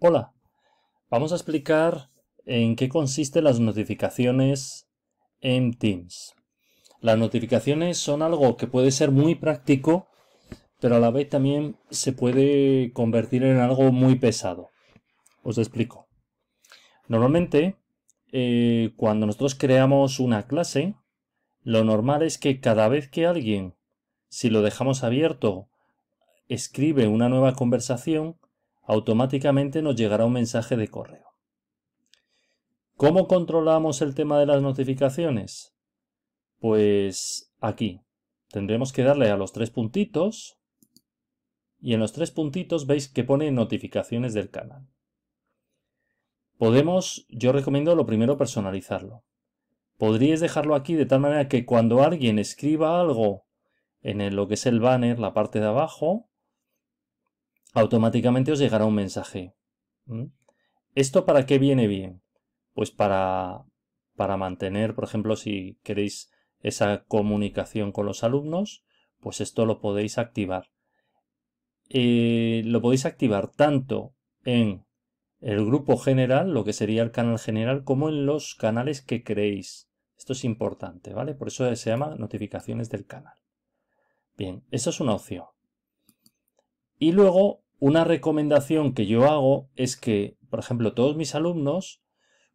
Hola, vamos a explicar en qué consisten las notificaciones en Teams. Las notificaciones son algo que puede ser muy práctico, pero a la vez también se puede convertir en algo muy pesado. Os explico. Normalmente, eh, cuando nosotros creamos una clase, lo normal es que cada vez que alguien, si lo dejamos abierto, escribe una nueva conversación, automáticamente nos llegará un mensaje de correo. ¿Cómo controlamos el tema de las notificaciones? Pues aquí tendremos que darle a los tres puntitos y en los tres puntitos veis que pone notificaciones del canal. Podemos, yo recomiendo lo primero personalizarlo. Podríais dejarlo aquí de tal manera que cuando alguien escriba algo en lo que es el banner, la parte de abajo, automáticamente os llegará un mensaje. ¿Esto para qué viene bien? Pues para, para mantener, por ejemplo, si queréis esa comunicación con los alumnos, pues esto lo podéis activar. Eh, lo podéis activar tanto en el grupo general, lo que sería el canal general, como en los canales que creéis. Esto es importante, ¿vale? Por eso se llama notificaciones del canal. Bien, eso es una opción. Y luego, una recomendación que yo hago es que, por ejemplo, todos mis alumnos,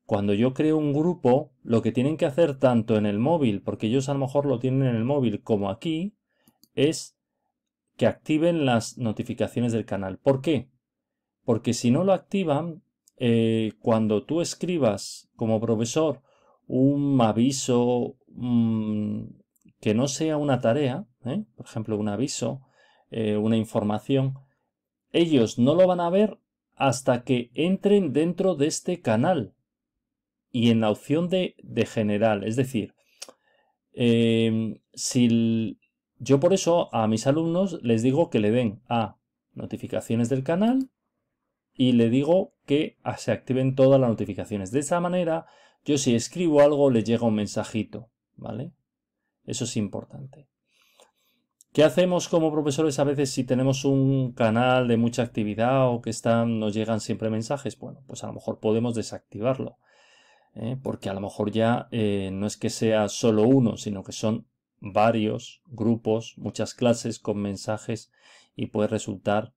cuando yo creo un grupo, lo que tienen que hacer tanto en el móvil, porque ellos a lo mejor lo tienen en el móvil, como aquí, es que activen las notificaciones del canal. ¿Por qué? Porque si no lo activan, eh, cuando tú escribas como profesor un aviso mm, que no sea una tarea, ¿eh? por ejemplo, un aviso, eh, una información, ellos no lo van a ver hasta que entren dentro de este canal y en la opción de, general. Es decir, em, si yo por eso a mis alumnos les digo que le den a notificaciones del canal y le digo que se activen todas las notificaciones. De esa manera, yo si escribo algo les llega un mensajito, ¿vale? Eso es importante. ¿Qué hacemos como profesores a veces si tenemos un canal de mucha actividad o que están, nos llegan siempre mensajes? Bueno, pues a lo mejor podemos desactivarlo. ¿eh? Porque a lo mejor ya eh, no es que sea solo uno, sino que son varios grupos, muchas clases con mensajes y puede resultar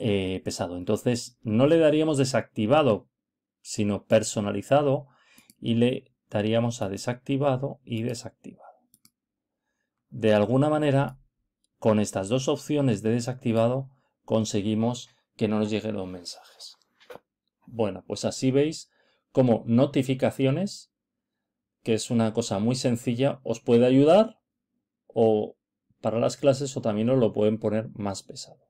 eh, pesado. Entonces no le daríamos desactivado, sino personalizado y le daríamos a desactivado y desactivado. De alguna manera, con estas dos opciones de desactivado, conseguimos que no nos lleguen los mensajes. Bueno, pues así veis como notificaciones, que es una cosa muy sencilla, os puede ayudar o para las clases o también os lo pueden poner más pesado.